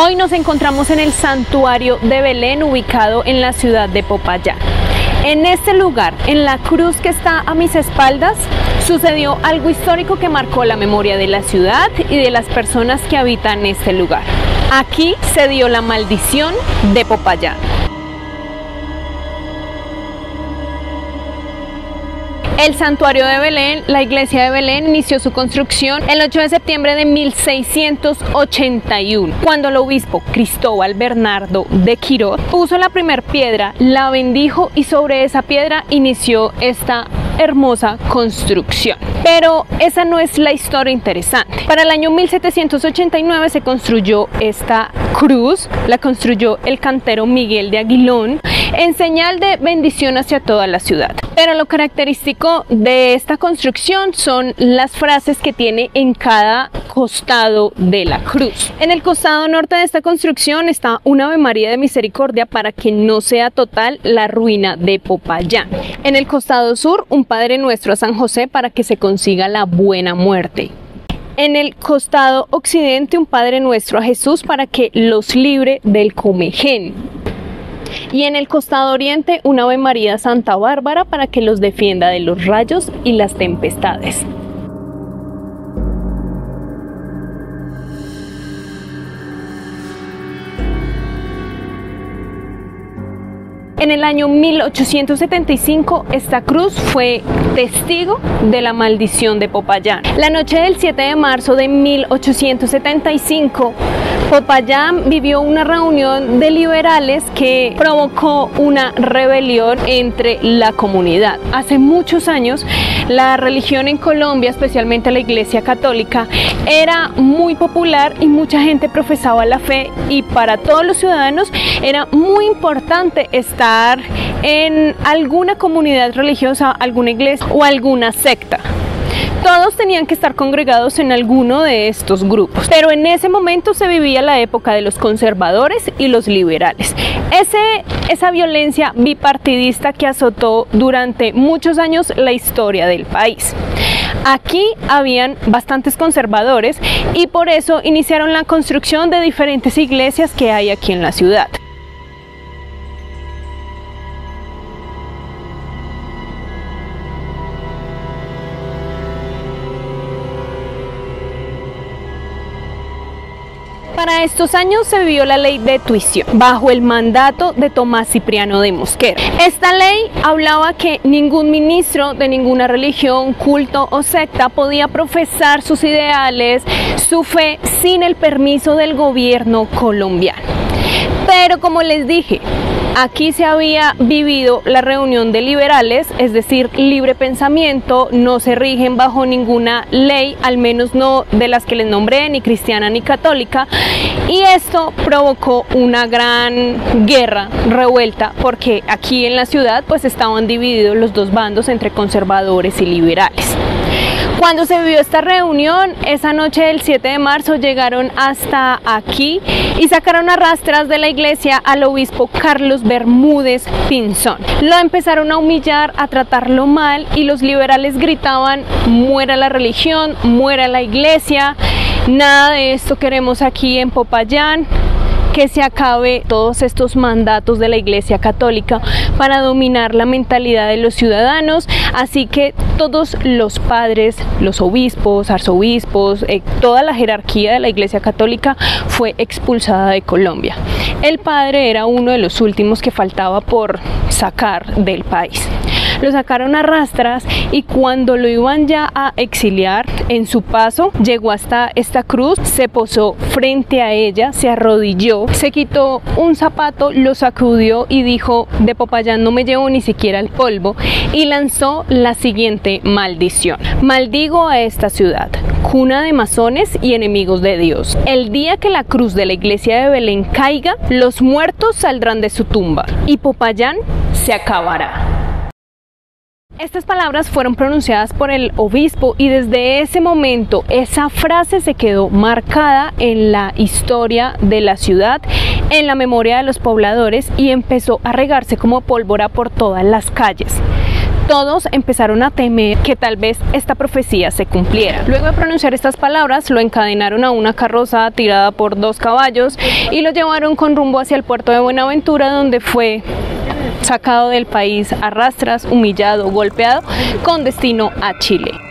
Hoy nos encontramos en el santuario de Belén ubicado en la ciudad de Popayán. En este lugar, en la cruz que está a mis espaldas, sucedió algo histórico que marcó la memoria de la ciudad y de las personas que habitan este lugar. Aquí se dio la maldición de Popayán. El santuario de Belén, la iglesia de Belén, inició su construcción el 8 de septiembre de 1681, cuando el obispo Cristóbal Bernardo de Quirós puso la primera piedra, la bendijo y sobre esa piedra inició esta hermosa construcción. Pero esa no es la historia interesante. Para el año 1789 se construyó esta cruz, la construyó el cantero Miguel de Aguilón en señal de bendición hacia toda la ciudad. Pero lo característico de esta construcción son las frases que tiene en cada costado de la cruz. En el costado norte de esta construcción está una Ave María de Misericordia para que no sea total la ruina de Popayán. En el costado sur, un Padre Nuestro a San José para que se consiga la buena muerte en el costado occidente un Padre Nuestro a Jesús para que los libre del comején y en el costado oriente una Ave María Santa Bárbara para que los defienda de los rayos y las tempestades. En el año 1875 esta cruz fue testigo de la maldición de Popayán. La noche del 7 de marzo de 1875 Popayán vivió una reunión de liberales que provocó una rebelión entre la comunidad. Hace muchos años la religión en Colombia, especialmente la Iglesia Católica, era muy popular y mucha gente profesaba la fe y para todos los ciudadanos era muy importante estar en alguna comunidad religiosa, alguna iglesia o alguna secta. Todos tenían que estar congregados en alguno de estos grupos, pero en ese momento se vivía la época de los conservadores y los liberales. Esa violencia bipartidista que azotó durante muchos años la historia del país. Aquí habían bastantes conservadores y por eso iniciaron la construcción de diferentes iglesias que hay aquí en la ciudad. Para estos años se vivió la ley de tuición bajo el mandato de Tomás Cipriano de Mosquera. Esta ley hablaba que ningún ministro de ninguna religión, culto o secta podía profesar sus ideales, su fe sin el permiso del gobierno colombiano. Pero como les dije, Aquí se había vivido la reunión de liberales, es decir, libre pensamiento, no se rigen bajo ninguna ley, al menos no de las que les nombré, ni cristiana ni católica, y esto provocó una gran guerra, revuelta, porque aquí en la ciudad pues estaban divididos los dos bandos entre conservadores y liberales. Cuando se vivió esta reunión, esa noche del 7 de marzo llegaron hasta aquí y sacaron a rastras de la iglesia al obispo Carlos Bermúdez Pinzón. Lo empezaron a humillar, a tratarlo mal y los liberales gritaban, muera la religión, muera la iglesia, nada de esto queremos aquí en Popayán que se acabe todos estos mandatos de la Iglesia Católica para dominar la mentalidad de los ciudadanos, así que todos los padres, los obispos, arzobispos, eh, toda la jerarquía de la Iglesia Católica fue expulsada de Colombia. El padre era uno de los últimos que faltaba por sacar del país lo sacaron a rastras y cuando lo iban ya a exiliar en su paso llegó hasta esta cruz, se posó frente a ella, se arrodilló, se quitó un zapato, lo sacudió y dijo de Popayán no me llevo ni siquiera el polvo y lanzó la siguiente maldición. Maldigo a esta ciudad, cuna de masones y enemigos de Dios. El día que la cruz de la iglesia de Belén caiga, los muertos saldrán de su tumba y Popayán se acabará. Estas palabras fueron pronunciadas por el obispo y desde ese momento esa frase se quedó marcada en la historia de la ciudad, en la memoria de los pobladores y empezó a regarse como pólvora por todas las calles. todos empezaron a temer que tal vez esta profecía se cumpliera. Luego de pronunciar estas palabras, lo encadenaron a una carroza tirada por dos caballos y lo llevaron con rumbo hacia el puerto de Buenaventura, donde fue sacado del país a rastras, humillado, golpeado, con destino a Chile.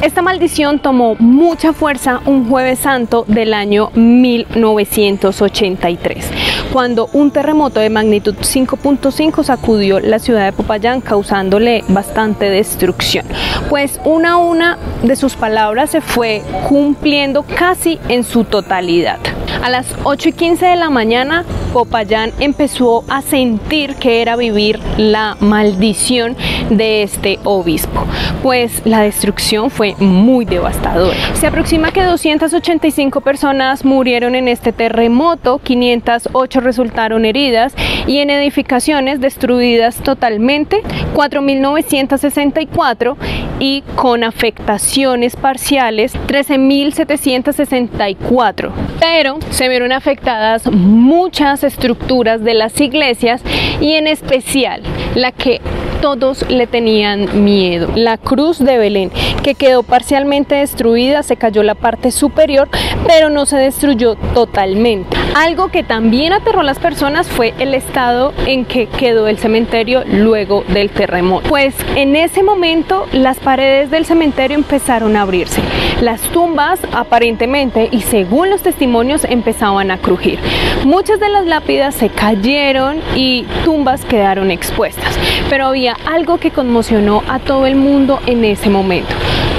Esta maldición tomó mucha fuerza un jueves santo del año 1983, cuando un terremoto de magnitud 5.5 sacudió la ciudad de Popayán causándole bastante destrucción, pues una a una de sus palabras se fue cumpliendo casi en su totalidad. A las 8 y 15 de la mañana, Popayán empezó a sentir que era vivir la maldición de este obispo, pues la destrucción fue muy devastadora. Se aproxima que 285 personas murieron en este terremoto, 508 resultaron heridas y en edificaciones destruidas totalmente, 4.964 y con afectaciones parciales, 13.764. Pero se vieron afectadas muchas estructuras de las iglesias y en especial la que todos le tenían miedo. La cruz de Belén, que quedó parcialmente destruida, se cayó la parte superior, pero no se destruyó totalmente. Algo que también aterró a las personas fue el estado en que quedó el cementerio luego del terremoto. Pues en ese momento las paredes del cementerio empezaron a abrirse. Las tumbas aparentemente y según los testimonios empezaban a crujir. Muchas de las lápidas se cayeron y tumbas quedaron expuestas, pero había algo que conmocionó a todo el mundo en ese momento.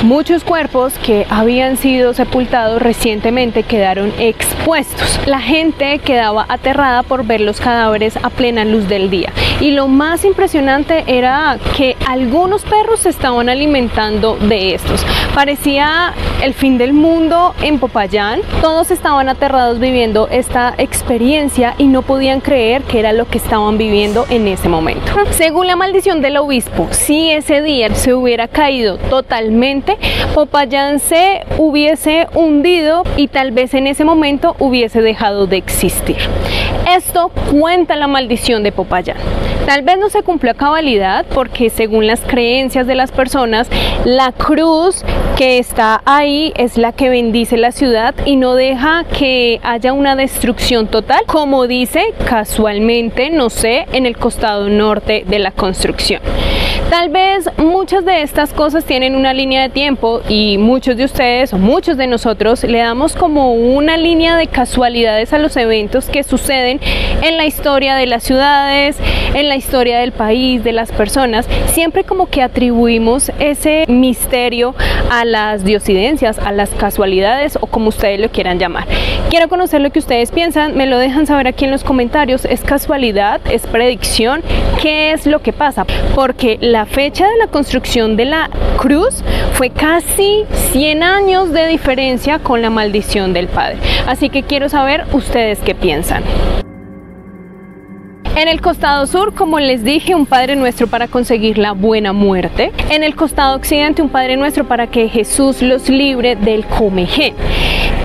Muchos cuerpos que habían sido sepultados recientemente quedaron expuestos. La gente quedaba aterrada por ver los cadáveres a plena luz del día. Y lo más impresionante era que algunos perros se estaban alimentando de estos. Parecía el fin del mundo en Popayán. Todos estaban aterrados viviendo esta experiencia y no podían creer que era lo que estaban viviendo en ese momento. Según la maldición del obispo, si ese día se hubiera caído totalmente, Popayán se hubiese hundido y tal vez en ese momento hubiese dejado de existir. Esto cuenta la maldición de Popayán. Tal vez no se cumplió a cabalidad porque según las creencias de las personas, la cruz que está ahí es la que bendice la ciudad y no deja que haya una destrucción total, como dice casualmente, no sé, en el costado norte de la construcción. Tal vez muchas de estas cosas tienen una línea de tiempo y muchos de ustedes o muchos de nosotros le damos como una línea de casualidades a los eventos que suceden en la historia de las ciudades, en la historia del país, de las personas. Siempre como que atribuimos ese misterio a las diosidencias, a las casualidades o como ustedes lo quieran llamar. Quiero conocer lo que ustedes piensan, me lo dejan saber aquí en los comentarios. ¿Es casualidad? ¿Es predicción? ¿Qué es lo que pasa? Porque la fecha de la construcción de la cruz fue casi 100 años de diferencia con la maldición del padre. Así que quiero saber ustedes qué piensan. En el costado sur, como les dije, un Padre Nuestro para conseguir la buena muerte. En el costado occidente, un Padre Nuestro para que Jesús los libre del comején.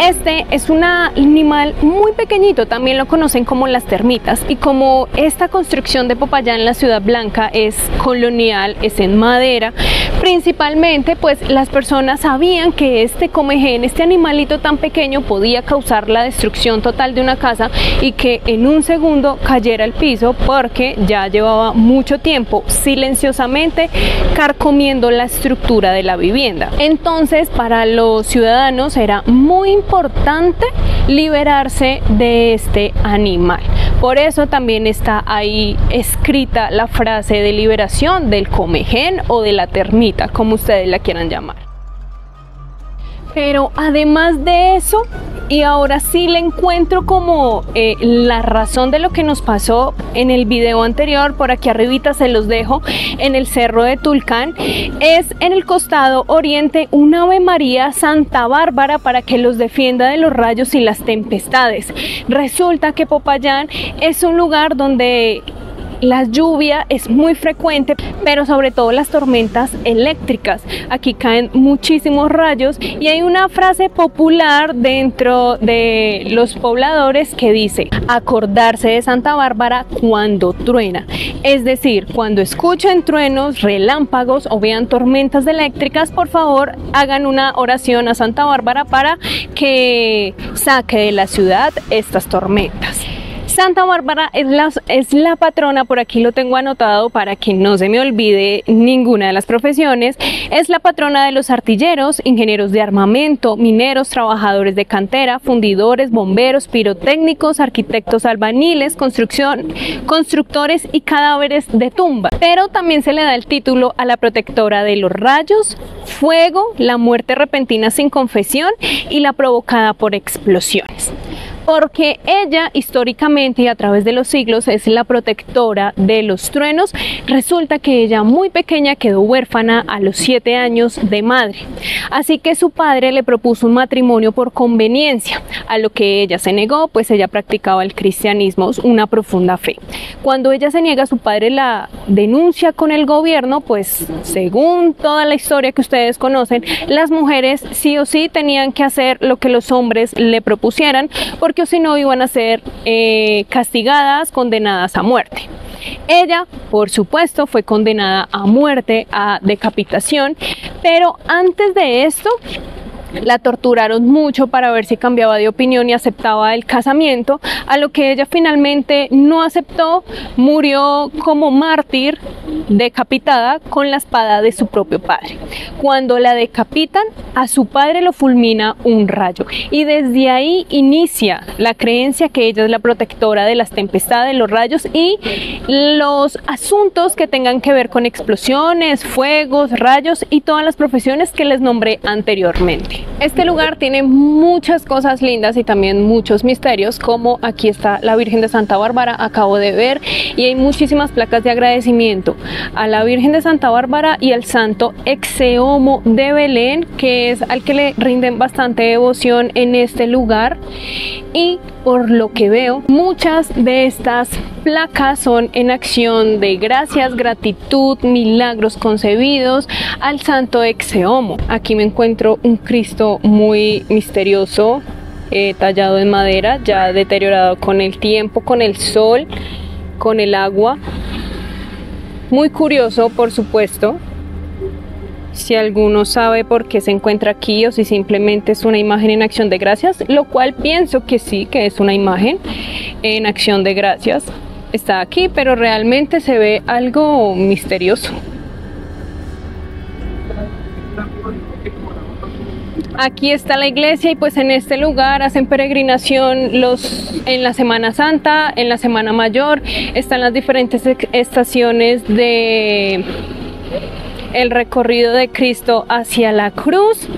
Este es un animal muy pequeñito, también lo conocen como las termitas y como esta construcción de Popayán en la Ciudad Blanca es colonial, es en madera, principalmente pues las personas sabían que este comején, este animalito tan pequeño podía causar la destrucción total de una casa y que en un segundo cayera al piso porque ya llevaba mucho tiempo silenciosamente carcomiendo la estructura de la vivienda. Entonces para los ciudadanos era muy importante liberarse de este animal. Por eso también está ahí escrita la frase de liberación del comején o de la termita, como ustedes la quieran llamar. Pero además de eso, y ahora sí le encuentro como eh, la razón de lo que nos pasó en el video anterior, por aquí arribita se los dejo, en el cerro de Tulcán, es en el costado oriente un Ave María Santa Bárbara para que los defienda de los rayos y las tempestades. Resulta que Popayán es un lugar donde la lluvia es muy frecuente, pero sobre todo las tormentas eléctricas. Aquí caen muchísimos rayos y hay una frase popular dentro de los pobladores que dice acordarse de Santa Bárbara cuando truena. Es decir, cuando escuchen truenos, relámpagos o vean tormentas eléctricas, por favor hagan una oración a Santa Bárbara para que saque de la ciudad estas tormentas. Santa Bárbara es la, es la patrona, por aquí lo tengo anotado para que no se me olvide ninguna de las profesiones, es la patrona de los artilleros, ingenieros de armamento, mineros, trabajadores de cantera, fundidores, bomberos, pirotécnicos, arquitectos albaniles, construcción, constructores y cadáveres de tumba. Pero también se le da el título a la protectora de los rayos, fuego, la muerte repentina sin confesión y la provocada por explosiones porque ella históricamente y a través de los siglos es la protectora de los truenos. Resulta que ella muy pequeña quedó huérfana a los siete años de madre, así que su padre le propuso un matrimonio por conveniencia, a lo que ella se negó, pues ella practicaba el cristianismo, una profunda fe. Cuando ella se niega, su padre la denuncia con el gobierno, pues según toda la historia que ustedes conocen, las mujeres sí o sí tenían que hacer lo que los hombres le propusieran, porque si no iban a ser eh, castigadas, condenadas a muerte. Ella, por supuesto, fue condenada a muerte, a decapitación, pero antes de esto, la torturaron mucho para ver si cambiaba de opinión y aceptaba el casamiento, a lo que ella finalmente no aceptó, murió como mártir decapitada con la espada de su propio padre. Cuando la decapitan, a su padre lo fulmina un rayo y desde ahí inicia la creencia que ella es la protectora de las tempestades, los rayos y los asuntos que tengan que ver con explosiones, fuegos, rayos y todas las profesiones que les nombré anteriormente. Este lugar tiene muchas cosas lindas y también muchos misterios, como aquí está la Virgen de Santa Bárbara, acabo de ver, y hay muchísimas placas de agradecimiento a la Virgen de Santa Bárbara y al Santo Exeomo de Belén, que es al que le rinden bastante devoción en este lugar. Y por lo que veo, muchas de estas placas son en acción de gracias, gratitud, milagros concebidos al Santo Exeomo. Aquí me encuentro un Cristo muy misterioso, eh, tallado en madera, ya deteriorado con el tiempo, con el sol, con el agua. Muy curioso, por supuesto. Si alguno sabe por qué se encuentra aquí o si simplemente es una imagen en acción de gracias, lo cual pienso que sí, que es una imagen en acción de gracias. Está aquí, pero realmente se ve algo misterioso. Aquí está la iglesia y pues en este lugar hacen peregrinación los en la Semana Santa, en la Semana Mayor, están las diferentes estaciones de el recorrido de Cristo hacia la cruz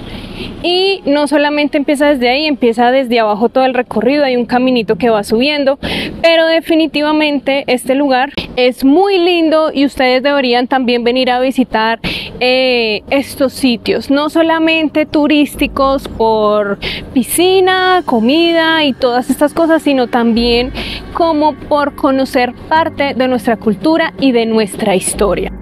y no solamente empieza desde ahí, empieza desde abajo todo el recorrido, hay un caminito que va subiendo, pero definitivamente este lugar es muy lindo y ustedes deberían también venir a visitar eh, estos sitios, no solamente turísticos por piscina, comida y todas estas cosas, sino también como por conocer parte de nuestra cultura y de nuestra historia.